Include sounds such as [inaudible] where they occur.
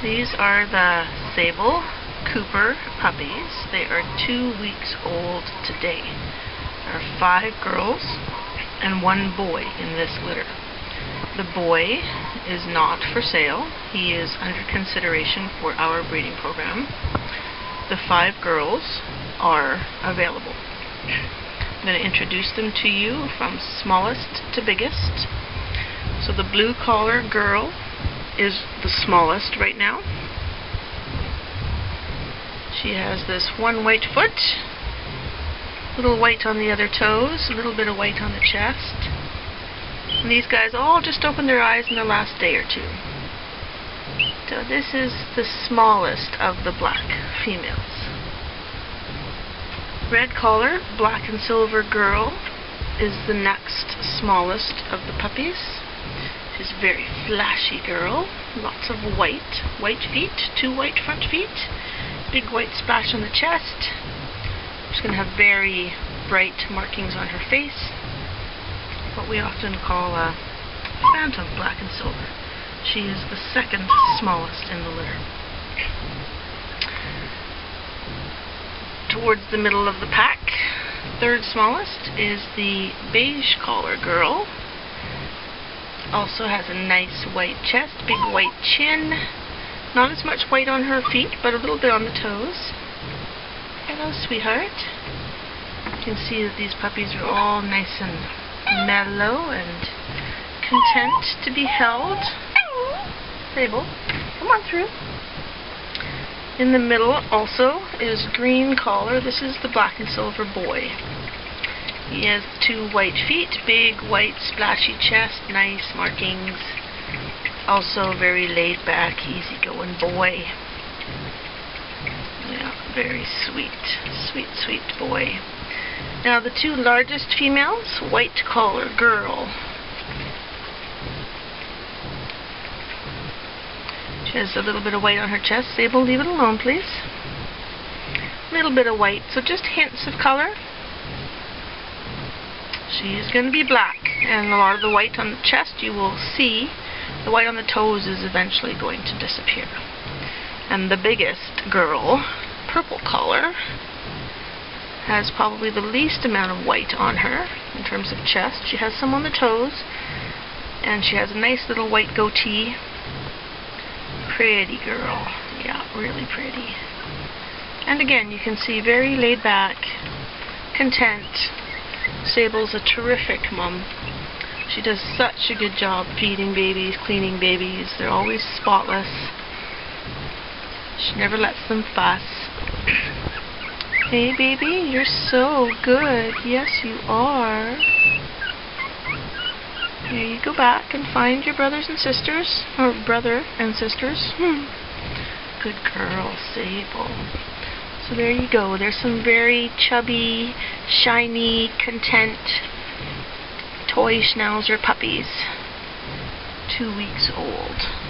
These are the Sable Cooper puppies. They are two weeks old today. There are five girls and one boy in this litter. The boy is not for sale. He is under consideration for our breeding program. The five girls are available. I'm going to introduce them to you from smallest to biggest. So the blue collar girl is the smallest right now. She has this one white foot, little white on the other toes, a little bit of white on the chest. And these guys all just opened their eyes in the last day or two. So this is the smallest of the black females. Red collar, black and silver girl is the next smallest of the puppies. She's a very flashy girl. Lots of white. White feet. Two white front feet. Big white splash on the chest. She's going to have very bright markings on her face. What we often call a phantom black and silver. She is the second smallest in the litter. Towards the middle of the pack, third smallest is the beige collar girl also has a nice white chest, big white chin. Not as much white on her feet, but a little bit on the toes. Hello, sweetheart. You can see that these puppies are all nice and mellow and content to be held. Sable, come on through. In the middle also is green collar. This is the black and silver boy. He has two white feet, big white splashy chest, nice markings. Also very laid back, easygoing boy. Yeah, very sweet, sweet, sweet boy. Now the two largest females, white collar girl. She has a little bit of white on her chest. Sable, leave it alone, please. A little bit of white, so just hints of color. She's going to be black, and a lot of the white on the chest you will see. The white on the toes is eventually going to disappear. And the biggest girl, purple collar, has probably the least amount of white on her in terms of chest. She has some on the toes, and she has a nice little white goatee. Pretty girl. Yeah, really pretty. And again, you can see very laid back, content, Sable's a terrific mom. She does such a good job feeding babies, cleaning babies. They're always spotless. She never lets them fuss. [clears throat] hey, baby, you're so good. Yes, you are. Here you go back and find your brothers and sisters, or brother and sisters. Hmm. Good girl, Sable. So there you go. There's some very chubby, shiny, content toy schnauzer puppies. Two weeks old.